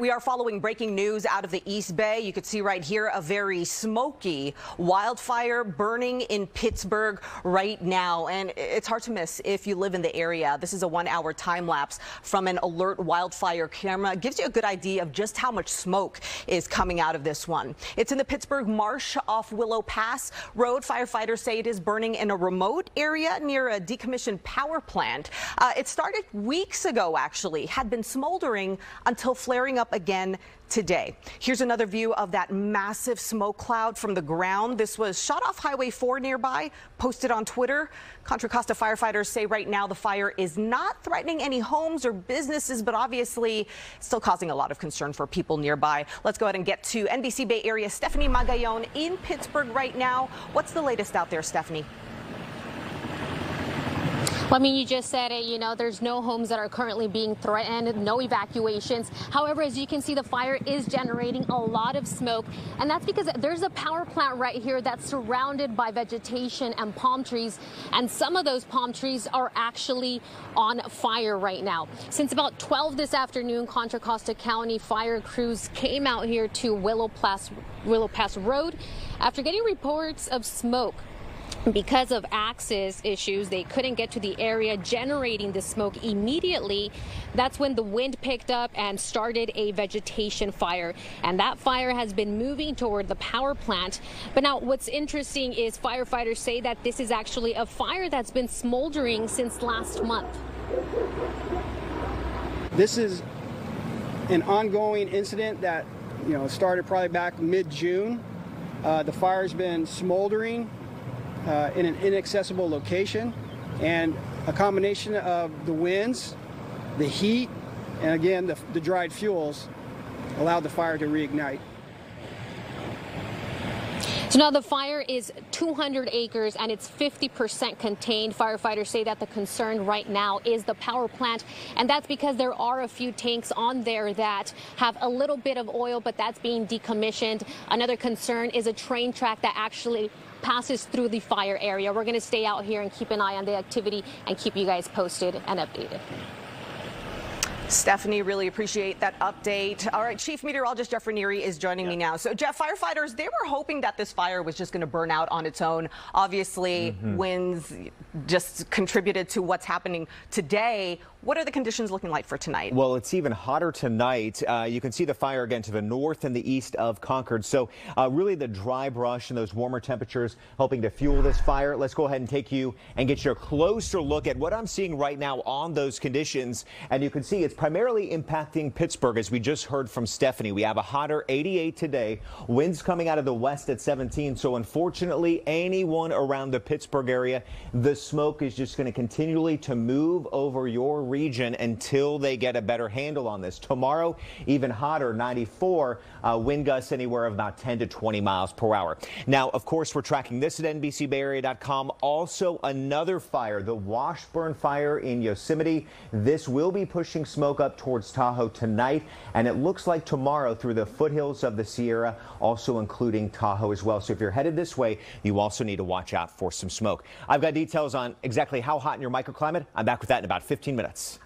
We are following breaking news out of the East Bay. You could see right here a very smoky wildfire burning in Pittsburg right now. And it's hard to miss if you live in the area. This is a one hour time lapse from an alert wildfire camera. It gives you a good idea of just how much smoke is coming out of this one. It's in the Pittsburg marsh off Willow Pass Road. Firefighters say it is burning in a remote area near a decommissioned power plant. Uh, it started weeks ago, actually, had been smoldering until flaring up again today. Here's another view of that massive smoke cloud from the ground. This was shot off Highway 4 nearby, posted on Twitter. Contra Costa firefighters say right now the fire is not threatening any homes or businesses, but obviously still causing a lot of concern for people nearby. Let's go ahead and get to NBC Bay Area Stephanie Magallon in Pittsburg right now. What's the latest out there, Stephanie? Well, I mean, you just said it, you know, there's no homes that are currently being threatened, no evacuations. However, as you can see, the fire is generating a lot of smoke, and that's because there's a power plant right here that's surrounded by vegetation and palm trees, and some of those palm trees are actually on fire right now. Since about 12 this afternoon, Contra Costa County fire crews came out here to Willow Pass, Willow Pass Road after getting reports of smoke because of access issues, they couldn't get to the area generating the smoke immediately. That's when the wind picked up and started a vegetation fire. And that fire has been moving toward the power plant. But now what's interesting is firefighters say that this is actually a fire that's been smoldering since last month. This is an ongoing incident that you know started probably back mid-June. Uh, the fire's been smoldering uh, in an inaccessible location. And a combination of the winds, the heat, and again, the, the dried fuels allowed the fire to reignite. So now the fire is 200 acres and it's 50% contained. Firefighters say that the concern right now is the power plant, and that's because there are a few tanks on there that have a little bit of oil, but that's being decommissioned. Another concern is a train track that actually passes through the fire area. We're going to stay out here and keep an eye on the activity and keep you guys posted and updated. Stephanie, really appreciate that update. All right, Chief Meteorologist Jeff Ranieri is joining yeah. me now. So, Jeff, firefighters, they were hoping that this fire was just going to burn out on its own. Obviously, mm -hmm. winds just contributed to what's happening today. What are the conditions looking like for tonight? Well, it's even hotter tonight. Uh, you can see the fire again to the north and the east of Concord. So, uh, really, the dry brush and those warmer temperatures helping to fuel this fire. Let's go ahead and take you and get you a closer look at what I'm seeing right now on those conditions. And you can see it's primarily impacting Pittsburg, as we just heard from Stephanie. We have a hotter 88 today, winds coming out of the west at 17. So unfortunately, anyone around the Pittsburg area, the smoke is just going to continually to move over your region until they get a better handle on this. Tomorrow, even hotter, 94, uh, wind gusts anywhere of about 10 to 20 miles per hour. Now, of course, we're tracking this at NBCBayArea.com. Also, another fire, the Washburn fire in Yosemite. This will be pushing smoke smoke up towards Tahoe tonight, and it looks like tomorrow through the foothills of the Sierra, also including Tahoe as well. So if you're headed this way, you also need to watch out for some smoke. I've got details on exactly how hot in your microclimate. I'm back with that in about 15 minutes.